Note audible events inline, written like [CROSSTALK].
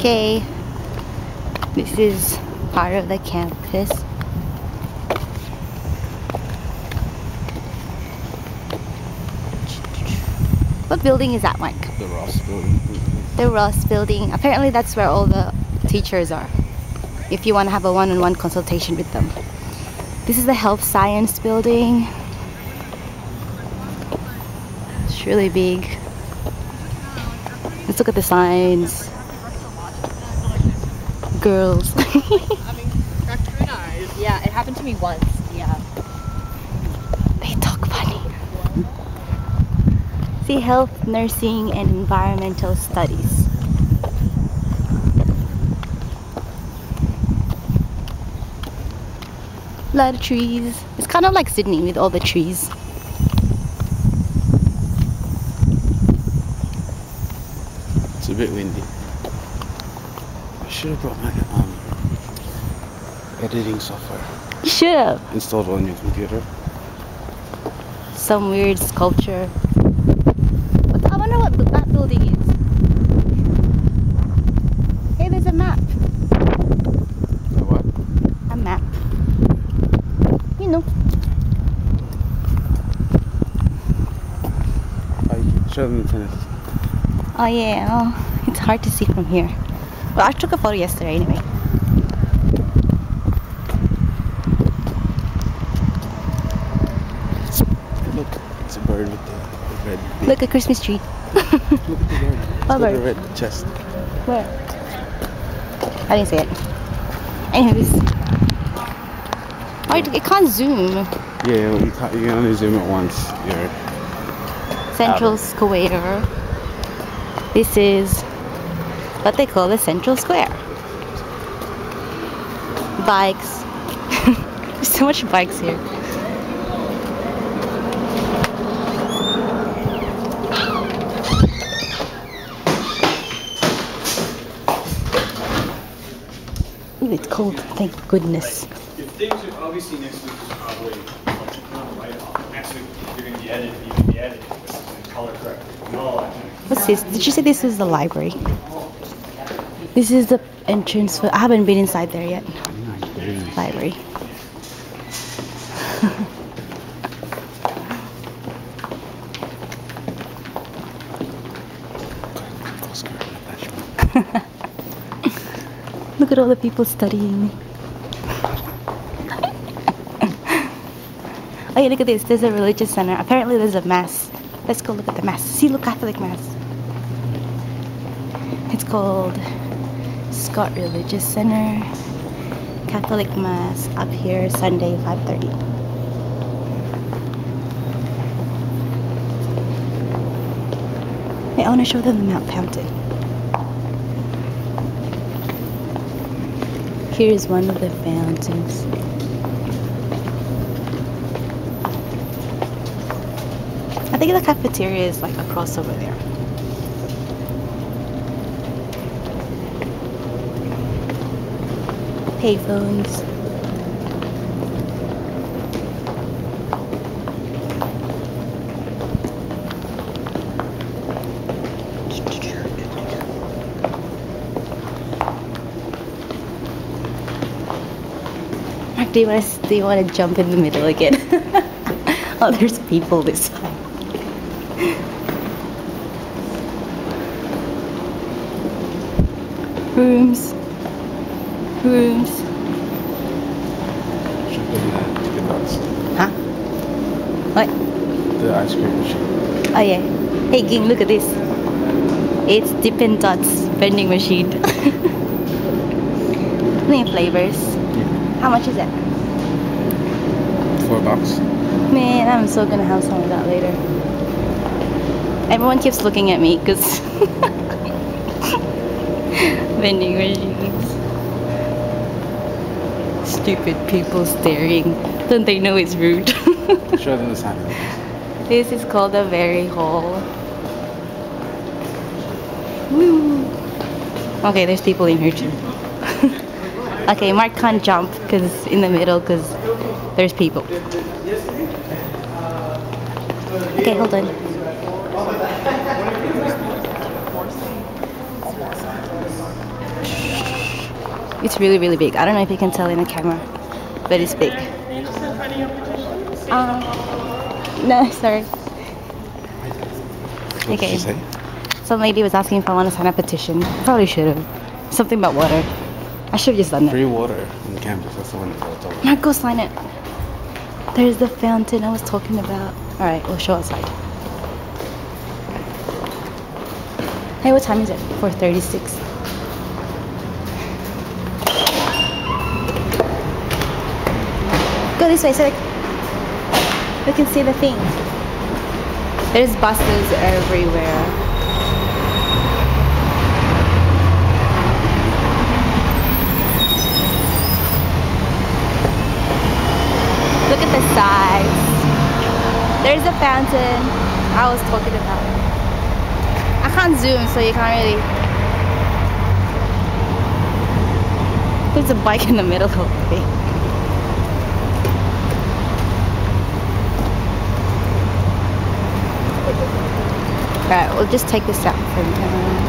Okay, this is part of the campus. What building is that, Mike? The Ross building. The Ross building. Apparently, that's where all the teachers are. If you want to have a one on one consultation with them. This is the health science building. It's really big. Let's look at the signs. Girls. [LAUGHS] Yeah, it happened to me once. Yeah. they talk funny. See health, nursing, and environmental studies. A lot of trees. It's kind of like Sydney with all the trees. It's a bit windy. I should have brought my um, editing software You should have. installed on your computer. Some weird sculpture. I wonder what that building is. Hey, there's a map. The what? A map. You know. Show them the tennis. Oh yeah, oh, it's hard to see from here. Well, I took a photo yesterday anyway. Look, it's a bird with the, the red beak. Look at Christmas tree. Look at the bird. [LAUGHS] It's oh, got bird? a red chest. Where? I didn't see it. Anyways. Oh, it, it can't zoom. Yeah, you, can't, you can only zoom it once. You're Central Square. This is what they call the Central Square. Bikes. [LAUGHS] There's so much bikes here. Ooh, it's cold. Thank goodness. If things are obviously next week is probably not right off. Next week you're gonna be editing, you're gonna be editing, this is gonna color correct. No, actually. What's this? Did you say this is the library? This is the entrance for. I haven't been inside there yet. Library. [LAUGHS] Look at all the people studying. [LAUGHS] oh yeah, look at this. There's a religious center. Apparently there's a mass. Let's go look at the mass. See, look, Catholic mass. It's called Scott Religious Center. Catholic mass up here Sunday 5:30. I want to show them the Mount Fountain. Here is one of the fountains. I think the cafeteria is like across over there. Payphones. Do you want to do you want to jump in the middle again? [LAUGHS] oh, there's people this side. Rooms. Rooms. Should go to the Dippin' Dots. Huh? What? The ice cream machine. Oh yeah. Hey Ging, look at this. It's Dippin' Dots vending machine. [LAUGHS] Many flavors. How much is it? Four bucks. Man, I'm so gonna have some of that later. Everyone keeps looking at me because [LAUGHS] vending machines. Stupid people staring. Don't they know it's rude? [LAUGHS] Show them the sign. this is called the Vari Hall. Woo! Okay, there's people in here too. [LAUGHS] okay, Mark can't jump because in the middle because there's people. Okay, hold on. It's really, really big. I don't know if you can tell in the camera, but it's big. Um, no, [LAUGHS] sorry. What did Okay. Some lady was asking if I want to sign a petition. Probably should have. Something about water. I should have just done it. Free water on campus. That's the one that I was talking about. Now go sign it. There's the fountain I was talking about. Alright, we'll show outside. Hey, what time is it? 4.36. Go this way so we can see the thing. There's buses everywhere. Look at the size. There's the fountain I was talking about. I can't zoom, so you can't really. There's a bike in the middle of the thing. Alright, we'll just take this out from here.